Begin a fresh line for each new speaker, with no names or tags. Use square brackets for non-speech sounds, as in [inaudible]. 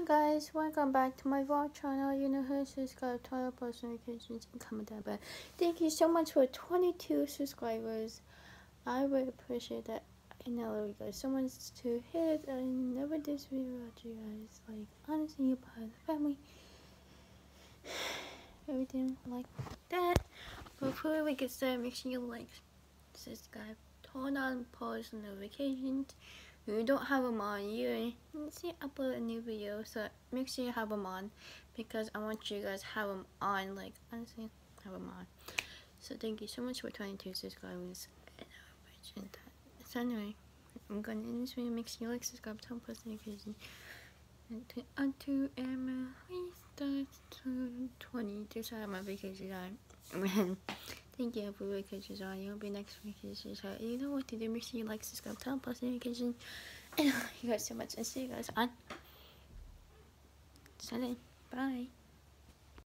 Hi guys, welcome back to my vlog channel. You know who subscribe to our post notifications and comment down below. Thank you so much for 22 subscribers. I really appreciate that. And love you guys so much to hit. I never did this video without you guys. Like honestly, you're part of the family. [sighs] Everything like that. Before we get started, make sure you like, subscribe, turn on post notifications you don't have them on, you see upload a new video, so make sure you have them on because I want you guys have them on, like honestly, have them on. So thank you so much for 22 subscribers. So anyway, I'm gonna end this video. Make sure you like, subscribe, turn post notifications. And to unto Emma, we start to 20 to have my vacation time. [laughs] Thank you for vacations on. You'll be next. So you know what to do. Make sure you like, subscribe, on post notifications. And I love you guys so much. And see you guys on Sunday. Bye.